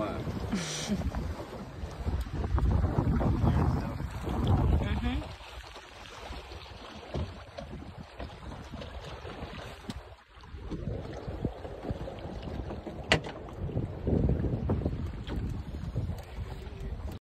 嗯